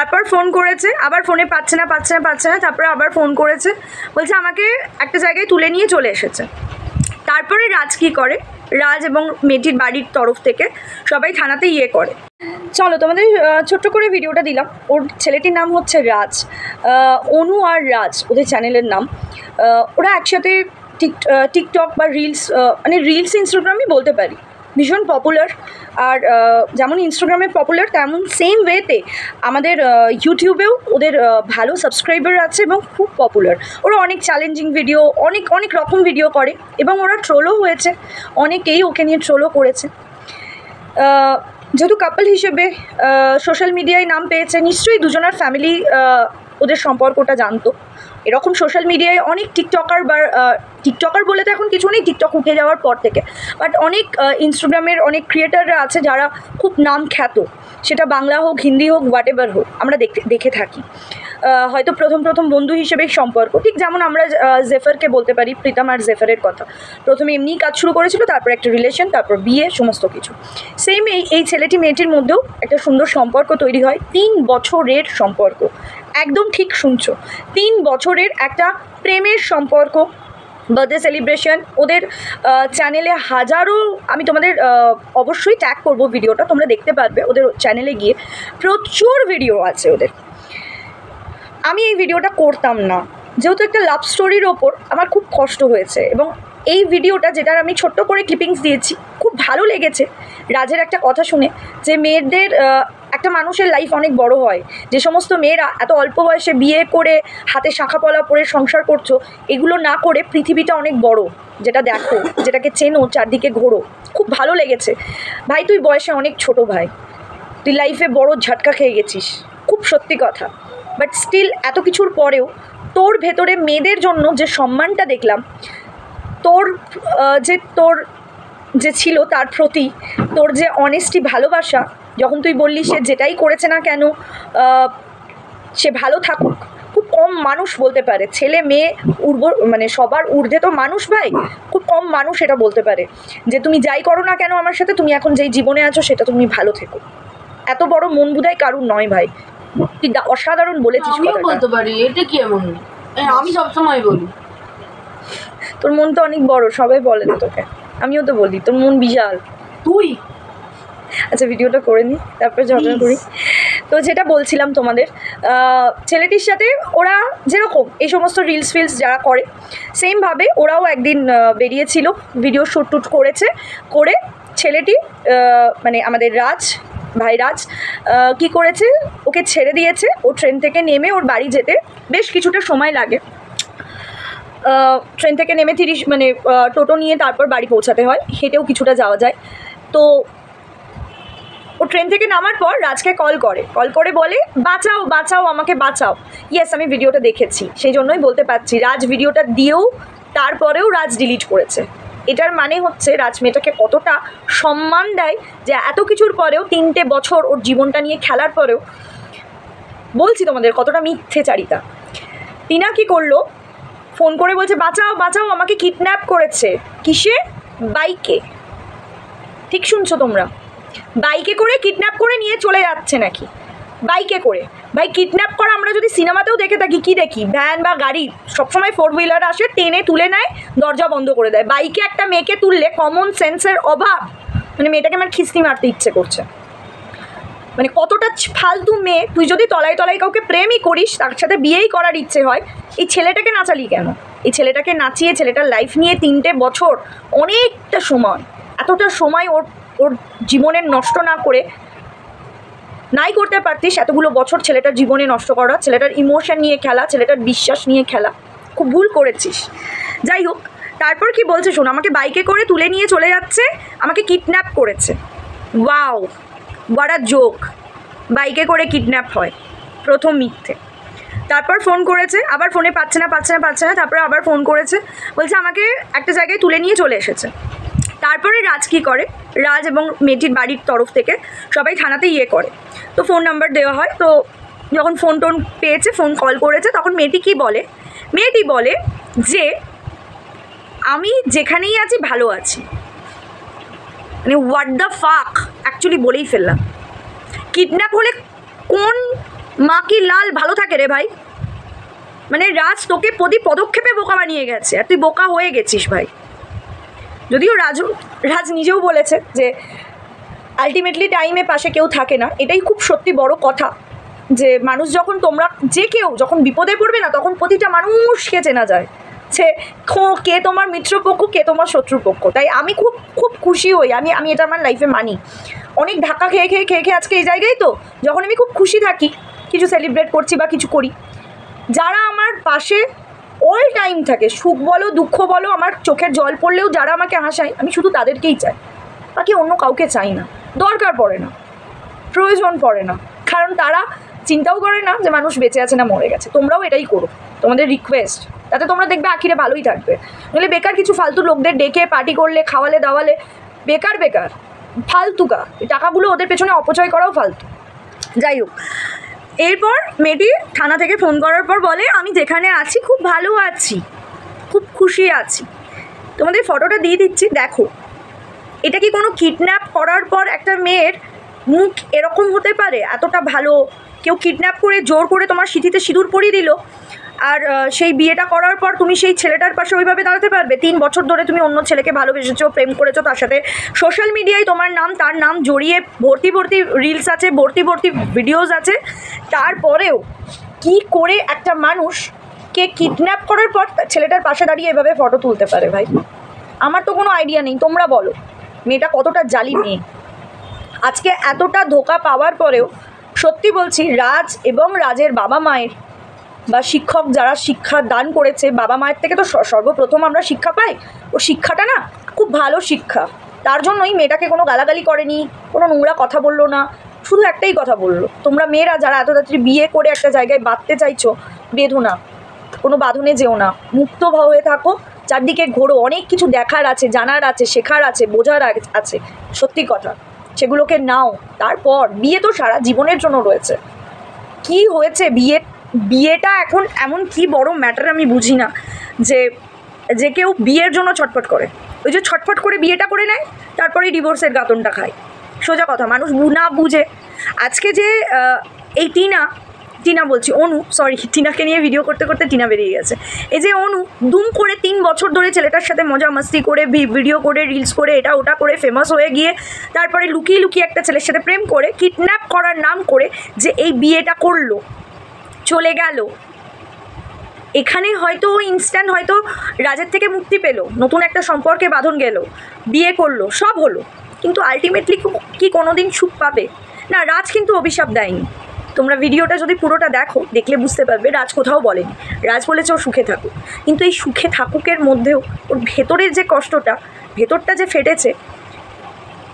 তারপর ফোন করেছে, আবার ফোনে পাচ্ছে না পাচ্ছে না পাচ্ছে না, তারপরে আবার ফোন করেছে, বলছে আমাকে একটা জায়গায় তুলে নিয়ে চলে এসেছে। তারপরে রাজ কী করে? রাজ এবং মেয়েটির বাড়ির তরফ থেকে সবাই থানাতে ইয়ে করে। চলো তোমাদের ছোট্ট করে ভিডিওটা দিলাম। ওর ছেলেটির নাম হচ্ছে রাজ। অনু আর রাজ, ওদের চ্যানেলের নাম। ওরা একসাথে টিক টিকটক বা রিলস মানে রিলস, ইনস্টাগ্রামই বলতে পারি। ভীষণ পপুলার আর যেমন ইনস্টাগ্রামে পপুলার তেমন সেম ওয়েতে আমাদের ইউটিউবেও ওদের ভালো সাবস্ক্রাইবার আছে এবং খুব পপুলার ওরা অনেক চ্যালেঞ্জিং ভিডিও অনেক অনেক রকম ভিডিও করে এবং ওরা ট্রোলও হয়েছে। অনেকেই ওকে নিয়ে ট্রোলও করেছে। যেহেতু কাপল হিসেবে সোশ্যাল মিডিয়ায় নাম পেয়েছে, নিশ্চয়ই দুজনার ফ্যামিলি ওদের সম্পর্কটা জানতো। এরকম সোশ্যাল মিডিয়ায় অনেক টিকটকার বা টিকটকার বলে তো এখন কিছু নেই টিকটক উঠে যাওয়ার পর থেকে। বাট অনেক ইনস্টাগ্রামের অনেক ক্রিয়েটাররা আছে যারা খুব নাম খ্যাত। সেটা বাংলা হোক, হিন্দি হোক হোয়াট হোক, আমরা দেখতে দেখে থাকি। হয়তো প্রথম প্রথম বন্ধু হিসেবে সম্পর্ক। ঠিক যেমন আমরা জেফারকে বলতে পারি, প্রীতম আর জেফারের কথা। প্রথমে এমনিই কাজ শুরু করেছিল, তারপর একটা রিলেশন তারপর বিয়ে, সমস্ত কিছু। সেম এই এই ছেলেটি মেয়েটির মধ্যেও একটা সুন্দর সম্পর্ক তৈরি হয়। তিন বছরের সম্পর্ক। একদম ঠিক শুনছো। তিন বছরের একটা প্রেমের সম্পর্ক বার্থডে সেলিব্রেশন ওদের চ্যানেলে হাজারো, আমি তোমাদের অবশ্যই ট্যাগ করব ভিডিওটা তোমরা দেখতে পারবে ওদের চ্যানেলে গিয়ে। প্রচুর ভিডিও আছে ওদের। আমি এই ভিডিওটা করতাম না। যেহেতু একটা লাভ স্টোরির ওপর আমার খুব কষ্ট হয়েছে এবং এই ভিডিওটা যেটার আমি ছোট্ট করে ক্লিপিংস দিয়েছি, খুব ভালো লেগেছে। রাজের একটা কথা শুনে যে মেয়েদের একটা মানুষের লাইফ অনেক বড় হয়। যে সমস্ত মেয়েরা এত অল্প বয়সে বিয়ে করে, হাতে শাখা পলা পরে সংসার করছ, এগুলো না করে পৃথিবীটা অনেক বড়। যেটা দেখো, যেটাকে চেনো, চারদিকে ঘোরো। খুব ভালো লেগেছে। ভাই, তুই বয়সে অনেক ছোট ভাই। তুই লাইফে বড় ঝটকা খেয়ে গেছিস। খুব সত্যি কথা। বাট স্টিল এত কিছুর পরেও তোর ভেতরে মেয়েদের জন্য যে সম্মানটা দেখলাম, তোর যে তোর, যে ছিল তার প্রতি, তোর যে অনেস্টি ভালোবাসা, যখন তুই বললি সে যেটাই করেছে না কেন সে ভালো থাকুক, খুব কম মানুষ বলতে পারে। ছেলে, মেয়ে, উর্ব মানে সবার ঊর্ধ্বে তো মানুষ ভাই, খুব কম মানুষ এটা বলতে পারে। যে তুমি যাই করো না কেন আমার সাথে, তুমি এখন যেই জীবনে আছো সেটা তুমি ভালো থেকো। এত বড় মন বুধাই কারুর নয় ভাই। তুই অসাধারণ বলেছিস আমিও বলতে পারি এটা কি এমন? আমি সবসময় বলি। তোর মন তো অনেক বড় সবাই বলে তো তোকে। আমিও তো বলি তোর মন বিশাল। তুই? আচ্ছা ভিডিওটা করে নিই তারপরে ঝগড়া করি। তো যেটা বলছিলাম তোমাদের ছেলেটির সাথে ওরা যেরকম এই সমস্ত রিলস ফিলস যারা করে সেমভাবে ওরাও একদিন বেরিয়েছিল ভিডিও শ্যুট টুট করেছে করে ছেলেটি মানে আমাদের রাজ ভাই রাজ আহ, কি করেছে? ওকে ছেড়ে দিয়েছে। ও ট্রেন থেকে নেমে ওর বাড়ি যেতে বেশ কিছুটা সময় লাগে। ট্রেন থেকে নেমে তিরিশ মানে টোটো নিয়ে তারপর বাড়ি পৌঁছাতে হয়। হেঁটেও কিছুটা যাওয়া যায়। তো ও ট্রেন থেকে নামার পর রাজকে কল করে। কল করে বলে বাঁচাও বাঁচাও আমাকে বাঁচাও। ইয়েস আমি ভিডিওটা দেখেছি। সেই জন্যই বলতে পারছি রাজ ভিডিওটা দিয়েও তারপরেও রাজ ডিলিট করেছে। এটার মানে হচ্ছে রাজ মেয়েটাকে কতটা সম্মান দেয় যে এত কিছুর পরেও তিনটে বছর ওর জীবনটা নিয়ে খেলার পরেও। বলছি তোমাদের কতটা মিথ্যেচারিতা। টিনা কি করল? ফোন করে বলছে, বাঁচাও বাঁচাও, আমাকে কিডন্যাপ করেছে। কিসে? বাইকে। ঠিক শুনছো তোমরা? বাইকে করে কিডন্যাপ করে নিয়ে চলে যাচ্ছে নাকি? বাইকে করে। ভাই কিডন্যাপ করা আমরা যদি সিনেমাতেও দেখে থাকি, কি দেখি? ভ্যান বা গাড়ি, সবসময় ফোর হুইলার আসে, টেনে তুলে নেয়, দরজা বন্ধ করে দেয়। বাইকে একটা মেয়েকে তুললে কমন সেন্সের অভাব। মানে মেয়েটাকে আমার খিস্তি মারতে ইচ্ছে করছে। মানে কতটা ফালতু মেয়ে, তুই যদি তলায় তলায় কাউকে প্রেমই করিস, তার সাথে বিয়েই করার ইচ্ছে হয়, এই ছেলেটাকে নাচালি কেন? এই ছেলেটাকে নাচিয়ে ছেলেটার লাইফ নিয়ে তিনটে বছর অনেকটা সময়, এতটা সময় ওর ওর জীবনের নষ্ট না করে নাই করতে পারতিস, এতগুলো বছর ছেলেটার জীবনে নষ্ট করা, ছেলেটার ইমোশন নিয়ে খেলা, ছেলেটার বিশ্বাস নিয়ে খেলা। খুব ভুল করেছিস। যাই হোক, তারপর কি বলছে শোন, আমাকে বাইকে করে তুলে নিয়ে চলে যাচ্ছে, আমাকে কিডন্যাপ করেছে। ওয়াও বড়া জোক বাইকে করে কিডন্যাপ হয়, প্রথম মিথ্যে। তারপর ফোন করেছে, আবার ফোনে পাচ্ছে না পাচ্ছে না পাচ্ছে না, তারপরে আবার ফোন করেছে, বলছে আমাকে একটা জায়গায় তুলে নিয়ে চলে এসেছে। তারপরে রাজ কী করে? রাজ এবং মেয়েটির বাড়ির তরফ থেকে সবাই থানাতে ইয়ে করে। তো ফোন নাম্বার দেওয়া হয়। তো যখন ফোন টোন পেয়েছে ফোন কল করেছে, তখন মেয়েটি কি বলে? মেয়েটি বলে যে, আমি যেখানেই আছি, ভালো আছি। মানে হোয়াট দ্য ফাক অ্যাকচুয়ালি বলেই ফেললাম। কিডন্যাপ হলে কোন মা কি লাল ভালো থাকে রে ভাই? মানে রাজ, তোকে প্রতি পদক্ষেপে বোকা বানিয়ে গেছে, আর তুই বোকা হয়ে গেছিস ভাই। যদিও রাজু, রাজ নিজেও বলেছে যে আলটিমেটলি টাইমে পাশে কেউ থাকে না। এটাই খুব সত্যি বড় কথা যে, মানুষ যখন তোমরা, যে কেউ যখন বিপদে পড়বে না, তখন প্রতিটা মানুষকে চেনা যায়? সে কে তোমার মিত্রপক্ষ কে তোমার শত্রুপক্ষ তাই আমি খুব খুব খুশি হই। আমি আমি এটা আমার লাইফে মানি। অনেক ধাক্কা খেয়ে খেয়ে খেয়ে খেয়ে আজকে এই জায়গায় তো, যখন আমি খুব খুশি থাকি, কিছু সেলিব্রেট করছি বা কিছু করি, যারা আমার পাশে অল টাইম থাকে। সুখ বলো, দুঃখ বলো, আমার চোখের জল পড়লেও যারা আমাকে হাসায়, আমি শুধু তাদেরকেই চাই। বাকি অন্য কাউকে চাই না। দরকার পড়ে না। প্রয়োজন পড়ে না। কারণ তারা চিন্তাও করে না যে মানুষ বেঁচে আছে না মরে গেছে। তোমরাও এটাই করো। তোমাদের রিকোয়েস্ট তাতে তোমরা দেখবে আখিরে ভালোই থাকবে। নইলে বেকার কিছু ফালতু লোকদের ডেকে পার্টি করলে, খাওয়ালে, দাওয়ালে, বেকার বেকার। ফালতুকা। টাকাগুলো ওদের পেছনে অপচয় করাও ফালতু। যাই হোক। এরপর মেয়েটি থানা থেকে ফোন করার পর বলে, আমি যেখানে আছি খুব ভালো আছি, খুব খুশি আছি। তোমাদের ফটোটা দিয়ে দিচ্ছি, দেখো। এটা কি কোনো কিডন্যাপ করার পর একটা মেয়ের মুখ এরকম হতে পারে? এতটা ভালো, কেউ কিডন্যাপ করে জোর করে তোমার সিঁথিতে সিঁদুর পরিয়ে দিল? আর সেই বিয়েটা করার পর তুমি সেই ছেলেটার পাশে ওইভাবে দাঁড়াতে পারবে? তিন বছর ধরে তুমি অন্য ছেলেকে ভালোবেসেছো, প্রেম করেছ, তার সাথে সোশ্যাল মিডিয়ায় তোমার নাম, তার নাম জড়িয়ে ভর্তি ভর্তি রিলস আছে, ভর্তি ভর্তি ভিডিওস আছে। তারপরেও কি করে একটা মানুষ কে কিডন্যাপ করার পর ছেলেটার পাশে দাঁড়িয়ে এভাবে ফটো তুলতে পারে ভাই? আমার তো কোনো আইডিয়া নেই, তোমরা বলো। মেয়েটা কতটা জালি মেয়ে। আজকে এতটা ধোকা পাওয়ার পরেও সত্যি বলছি, রাজ এবং রাজের বাবা মায়ের বা শিক্ষক যারা শিক্ষা দান করেছে, বাবা মায়ের থেকে তো সর্বপ্রথম আমরা শিক্ষা পাই। ও শিক্ষাটা না খুব ভালো শিক্ষা। তার জন্যই মেয়েটাকে কোনো গালাগালি করেনি, কোনো নোংরা কথা বলল না, শুধু একটাই কথা বলল। তোমরা মেয়েরা যারা এত তাড়াতাড়ি বিয়ে করে একটা জায়গায় বাঁধতে চাইছো, বেঁধো না। কোনো বাঁধনে যেও না। মুক্ত হয়ে থাকো। চারদিকে ঘোরো। অনেক কিছু দেখার আছে, জানার আছে, শেখার আছে, বোঝার আছে। সত্যি কথা। সেগুলোকে নাও। তারপর বিয়ে তো সারা জীবনের জন্য রয়েছে। কি হয়েছে বিয়ে বিয়েটা এখন এমন কি বড় ম্যাটার আমি বুঝি না, যে যে কেউ বিয়ের জন্য ছটফট করে। ওই যে ছটফট করে বিয়েটা করে নেয় তারপরেই ডিভোর্সের গাতনটা খায়। সোজা কথা, মানুষ না বুঝে। আজকে যে এই টিনা টিনা বলছি, অনু সরি টিনাকে নিয়ে ভিডিও করতে করতে টিনা বেরিয়ে গেছে। এই যে অনু, দুম করে তিন বছর ধরে ছেলেটার সাথে মজা মাস্তি করে ভিডিও করে রিলস করে, এটা ওটা করে ফেমাস হয়ে গিয়ে, তারপরে লুকিয়ে লুকিয়ে একটা ছেলের সাথে প্রেম করে কিডন্যাপ করার নাম করে, যে এই বিয়েটা করল। চলে গেল। এখানে হয়তো ইনস্ট্যান্ট হয়তো রাজের থেকে মুক্তি পেল। নতুন একটা সম্পর্কে বাঁধন গেল। বিয়ে করল, সব হলো। কিন্তু আলটিমেটলি কি কোনো দিন সুখ পাবে? না, রাজ কিন্তু অভিশাপ দেয়নি। তোমরা ভিডিওটা যদি পুরোটা দেখো, দেখলে বুঝতে পারবে রাজ কোথাও বলেনি। রাজ বলেছে ও সুখে থাকুক। কিন্তু এই সুখে থাকুকের মধ্যেও ওর ভেতরের যে কষ্টটা, ভেতরটা যে ফেটেছে,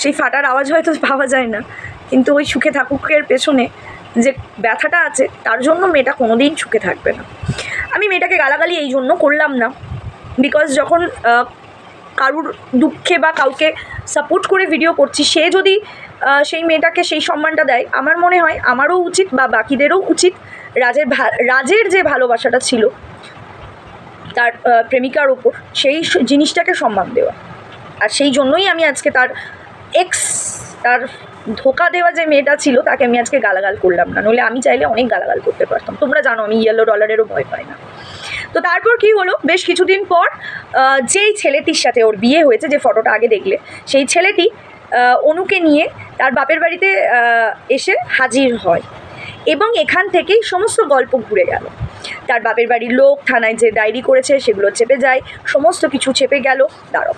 সেই ফাটার আওয়াজ হয়তো পাওয়া যায় না। কিন্তু ওই সুখে থাকুকের পেছনে যে ব্যথাটা আছে, তার জন্য মেয়েটা কোনোদিন সুখে থাকবে না। আমি মেয়েটাকে গালাগালি এই জন্য করলাম না বিকজ যখন কারুর দুঃখে বা কাউকে সাপোর্ট করে ভিডিও করছি, সে যদি সেই মেয়েটাকে সেই সম্মানটা দেয়, আমার মনে হয় আমারও উচিত বা বাকিদেরও উচিত রাজের রাজের যে ভালোবাসাটা ছিল, তার প্রেমিকার ওপর সেই জিনিসটাকে সম্মান দেওয়া। আর সেই জন্যই আমি আজকে তার এক্স তার ধোকা দেওয়া যে মেয়েটা ছিল, তাকে আমি আজকে গালাগাল করলাম না। নইলে আমি চাইলে অনেক গালাগাল করতে পারতাম। তোমরা জানো, আমি ইয়েলো ডলারেরও ভয় পাই না। তো তারপর কি হলো? বেশ কিছুদিন পর যেই ছেলেটির সাথে ওর বিয়ে হয়েছে, যে ফটোটা আগে দেখলে, সেই ছেলেটি অনুকে নিয়ে তার বাপের বাড়িতে এসে হাজির হয়। এবং এখান থেকেই সমস্ত গল্প ঘুরে গেল। তার বাপের বাড়ির লোক থানায় যে ডায়েরি করেছে, সেগুলো চেপে যায়, সমস্ত কিছু চেপে গেল দাঁড়ো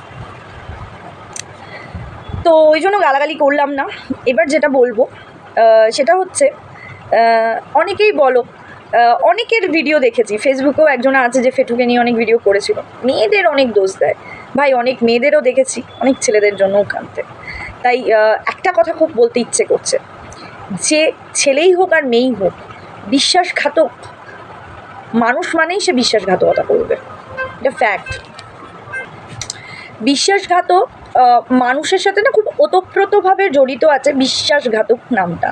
তো ওই জন্য গালাগালি করলাম না। এবার যেটা বলব সেটা হচ্ছে অনেকেই বলো অনেকের ভিডিও দেখেছি। ফেসবুকেও একজন আছে যে ফেটুকে নিয়ে অনেক ভিডিও করেছিল। মেয়েদের অনেক দোষ দেয়। ভাই, অনেক মেয়েদেরও দেখেছি, অনেক ছেলেদের জন্যও কাঁদতে তাই একটা কথা খুব বলতে ইচ্ছে করছে। যে ছেলেই হোক আর মেয়েই হোক, বিশ্বাসঘাতক মানুষ মানেই সে বিশ্বাসঘাতকতা করবে। এটা ফ্যাক্ট বিশ্বাসঘাতক মানুষের সাথে না খুব ওতপ্রোতভাবে জড়িত আছে বিশ্বাসঘাতক নামটা।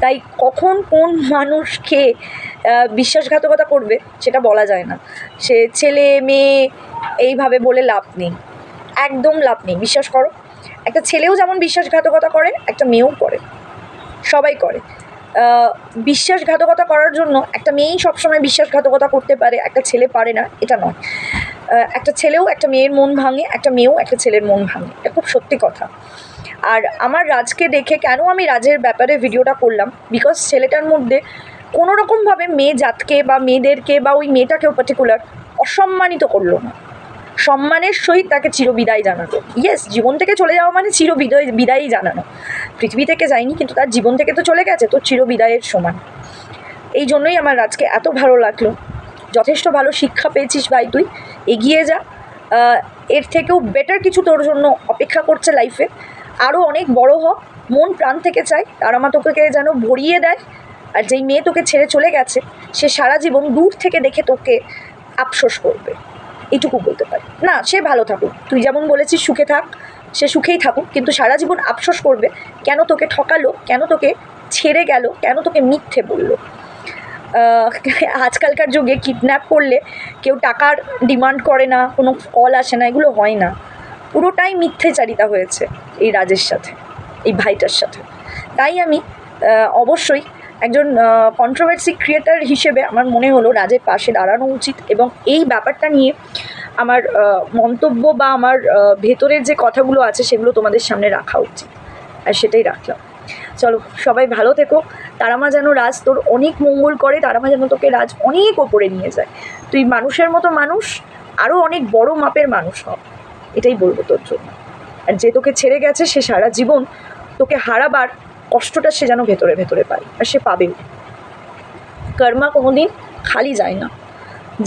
তাই কখন কোন মানুষকে বিশ্বাসঘাতকতা করবে সেটা বলা যায় না। সে ছেলে, মেয়ে, এইভাবে বলে লাভ নেই। একদম লাভ নেই, বিশ্বাস করো। একটা ছেলেও যেমন বিশ্বাসঘাতকতা করে, একটা মেয়েও করে। সবাই করে। বিশ্বাসঘাতকতা করার জন্য একটা মেয়েই সবসময় বিশ্বাসঘাতকতা করতে পারে, একটা ছেলে পারে না, এটা নয়। একটা ছেলেও একটা মেয়ের মন ভাঙে, একটা মেয়েও একটা ছেলের মন ভাঙে। এটা খুব সত্যি কথা। আর আমার রাজকে দেখে কেন আমি রাজের ব্যাপারে ভিডিওটা করলাম? বিকজ ছেলেটার মধ্যে কোনো রকমভাবে মেয়ে জাতকে বা মেয়েদেরকে বা ওই মেয়েটাকেও পার্টিকুলার অসম্মানিত করল না। সম্মানের সহিত তাকে চিরবিদায় জানালো। ইয়েস জীবন থেকে চলে যাওয়া মানে চিরবিদায়, বিদায়ই জানানো। পৃথিবী থেকে যায়নি, কিন্তু তার জীবন থেকে তো চলে গেছে, তো চিরবিদায়ের সমান। এই জন্যই আমার রাজকে এত ভালো লাগল। যথেষ্ট ভালো শিক্ষা পেয়েছিস ভাই তুই। এগিয়ে যা। এর থেকেও বেটার কিছু তোর জন্য অপেক্ষা করছে লাইফে আরও অনেক বড় হ, মন প্রাণ থেকে চাই। তারা মা তোকে যেন ভরিয়ে দেয়। আর যেই মেয়ে তোকে ছেড়ে চলে গেছে, সে সারা জীবন দূর থেকে দেখে তোকে আফসোস করবে। এইটুকু বলতে পারি। না, সে ভালো থাকুক। তুই যেমন বলেছিস, সুখে থাক। সে সুখেই থাকুক। কিন্তু সারা জীবন আফসোস করবে, কেন তোকে ঠকালো, কেন তোকে ছেড়ে গেল, কেন তোকে মিথ্যে বলল? আজকালকার যুগে কিডন্যাপ করলে কেউ টাকার ডিমান্ড করে না, কোনো কল আসে না, এগুলো হয় না। পুরোটাই মিথ্যেচারিতা হয়েছে এই রাজের সাথে, এই ভাইটার সাথে। তাই আমি অবশ্যই একজন কন্ট্রোভার্সি ক্রিয়েটার হিসেবে আমার মনে হলো রাজের পাশে দাঁড়ানো উচিত এবং এই ব্যাপারটা নিয়ে আমার মন্তব্য বা আমার ভেতরের যে কথাগুলো আছে সেগুলো তোমাদের সামনে রাখা উচিত। আর সেটাই রাখলাম। চলো, সবাই ভালো থেকো। তারামা যেন রাজ তোর অনেক মঙ্গল করে, তারামা যেন তোকে রাজ অনেক ওপরে নিয়ে যায়। তুই মানুষের মতো মানুষ আরও অনেক বড় মাপের মানুষ হ। এটাই বলব তোর জন্য। আর যে তোকে ছেড়ে গেছে, সে সারা জীবন তোকে হারাবার কষ্টটা সে যেন ভেতরে ভেতরে পায়, আর সে পাবেও কর্মা কোনোদিন খালি যায় না।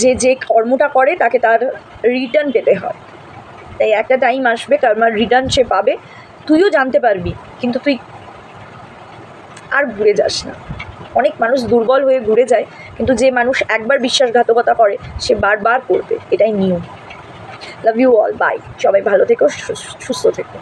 যে যে কর্মটা করে, তাকে তার রিটার্ন পেতে হয়। তাই একটা টাইম আসবে, কর্মার রিটার্ন সে পাবে। তুইও জানতে পারবি, কিন্তু তুই আর ঘুরে যাস না। অনেক মানুষ দুর্বল হয়ে ঘুরে যায়, কিন্তু যে মানুষ একবার বিশ্বাসঘাতকতা করে, সে বারবার করবে। এটাই নিয়ম। লাভ ইউ অল বাই সবাই ভালো থেকো, সুস্থ থেকো।